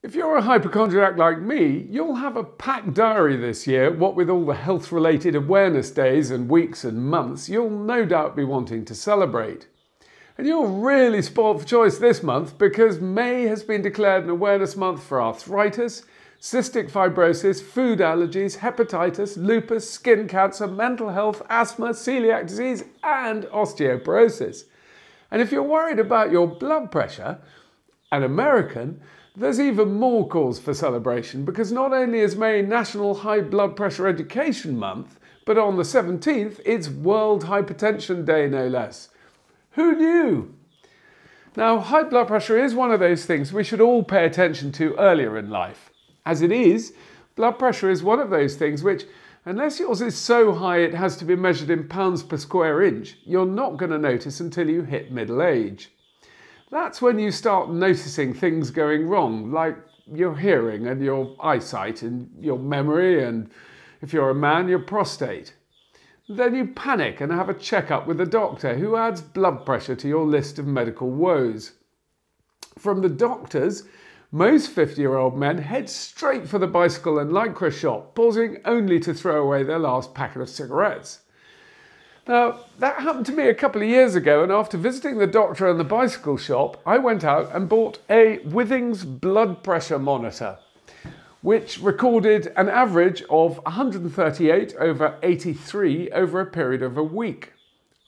If you're a hypochondriac like me, you'll have a packed diary this year, what with all the health related awareness days and weeks and months, you'll no doubt be wanting to celebrate. And you're really spoilt for choice this month because May has been declared an awareness month for arthritis, cystic fibrosis, food allergies, hepatitis, lupus, skin cancer, mental health, asthma, celiac disease, and osteoporosis. And if you're worried about your blood pressure, an American, there's even more cause for celebration because not only is May National High Blood Pressure Education Month, but on the 17th it's World Hypertension Day no less. Who knew? Now, high blood pressure is one of those things we should all pay attention to earlier in life. As it is, blood pressure is one of those things which, unless yours is so high it has to be measured in pounds per square inch, you're not going to notice until you hit middle age. That's when you start noticing things going wrong, like your hearing and your eyesight and your memory, and if you're a man, your prostate. Then you panic and have a checkup with a doctor who adds blood pressure to your list of medical woes. From the doctors, most 50 year old men head straight for the bicycle and lycra shop, pausing only to throw away their last packet of cigarettes. Now, that happened to me a couple of years ago, and after visiting the doctor and the bicycle shop, I went out and bought a Withings blood pressure monitor, which recorded an average of 138 over 83 over a period of a week.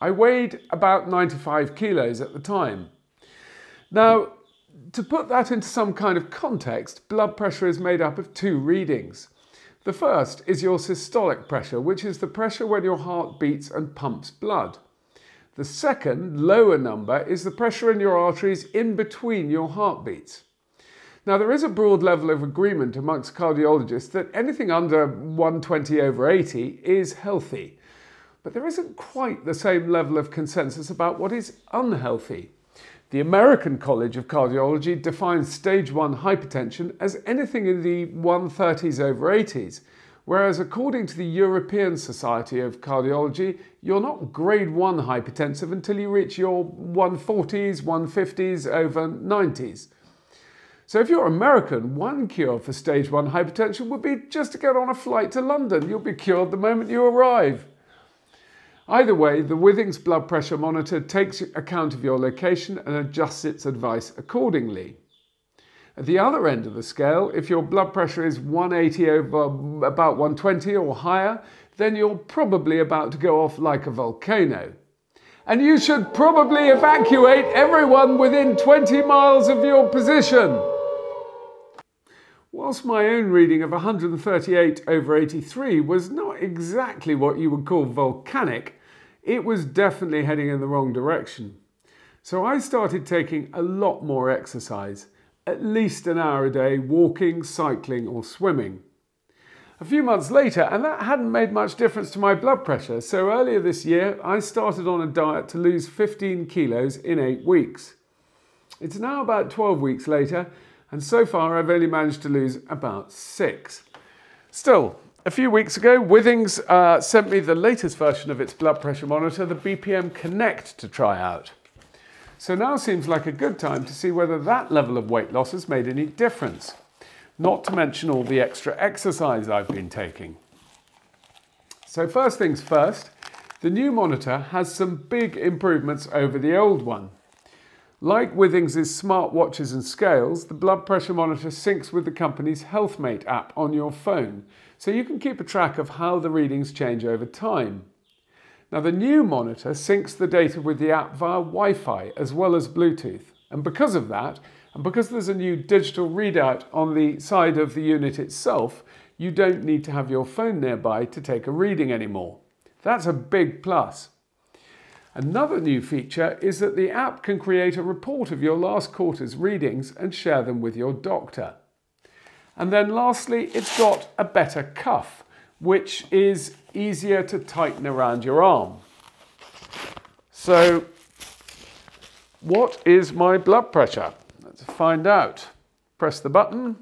I weighed about 95 kilos at the time. Now, to put that into some kind of context, blood pressure is made up of two readings. The first is your systolic pressure, which is the pressure when your heart beats and pumps blood. The second, lower number, is the pressure in your arteries in between your heartbeats. Now, there is a broad level of agreement amongst cardiologists that anything under 120 over 80 is healthy, but there isn't quite the same level of consensus about what is unhealthy. The American College of Cardiology defines stage 1 hypertension as anything in the 130s over 80s, whereas according to the European Society of Cardiology, you're not grade 1 hypertensive until you reach your 140s, 150s over 90s. So if you're American, one cure for stage 1 hypertension would be just to get on a flight to London. You'll be cured the moment you arrive. Either way, the Withings blood pressure monitor takes account of your location and adjusts its advice accordingly. At the other end of the scale, if your blood pressure is 180 over about 120 or higher, then you're probably about to go off like a volcano. And you should probably evacuate everyone within 20 miles of your position. Whilst my own reading of 138 over 83 was not exactly what you would call volcanic, it was definitely heading in the wrong direction. So I started taking a lot more exercise, at least an hour a day, walking, cycling, or swimming. A few months later, and that hadn't made much difference to my blood pressure, so earlier this year I started on a diet to lose 15 kilos in 8 weeks. It's now about 12 weeks later, and so far I've only managed to lose about 6. Still, a few weeks ago, Withings uh, sent me the latest version of its blood pressure monitor, the BPM Connect, to try out. So now seems like a good time to see whether that level of weight loss has made any difference. Not to mention all the extra exercise I've been taking. So first things first, the new monitor has some big improvements over the old one. Like Withings' smart watches and scales, the blood pressure monitor syncs with the company's HealthMate app on your phone, so you can keep a track of how the readings change over time. Now the new monitor syncs the data with the app via Wi-Fi as well as Bluetooth, and because of that, and because there's a new digital readout on the side of the unit itself, you don't need to have your phone nearby to take a reading anymore. That's a big plus. Another new feature is that the app can create a report of your last quarter's readings and share them with your doctor. And then lastly, it's got a better cuff, which is easier to tighten around your arm. So what is my blood pressure? Let's find out. Press the button.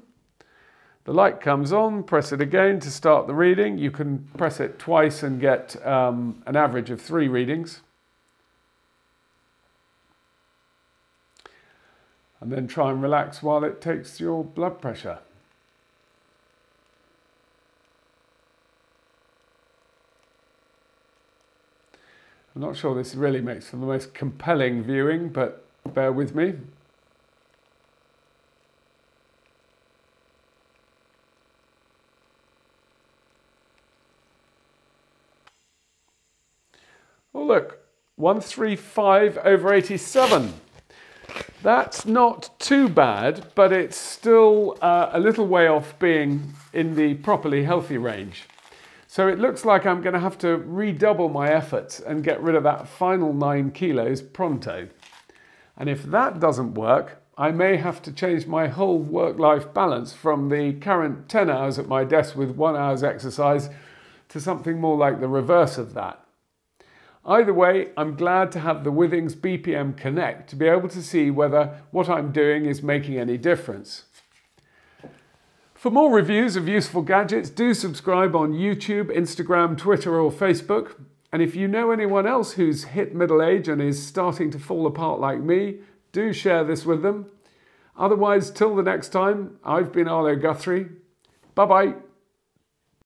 The light comes on, press it again to start the reading. You can press it twice and get um, an average of three readings. And then try and relax while it takes your blood pressure. I'm not sure this really makes for the most compelling viewing, but bear with me. Oh look, 135 over 87. That's not too bad, but it's still uh, a little way off being in the properly healthy range. So it looks like I'm going to have to redouble my efforts and get rid of that final nine kilos pronto. And if that doesn't work, I may have to change my whole work-life balance from the current 10 hours at my desk with one hour's exercise to something more like the reverse of that. Either way, I'm glad to have the Withings BPM Connect to be able to see whether what I'm doing is making any difference. For more reviews of useful gadgets, do subscribe on YouTube, Instagram, Twitter or Facebook. And if you know anyone else who's hit middle age and is starting to fall apart like me, do share this with them. Otherwise, till the next time, I've been Arlo Guthrie. Bye-bye.